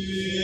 Yeah.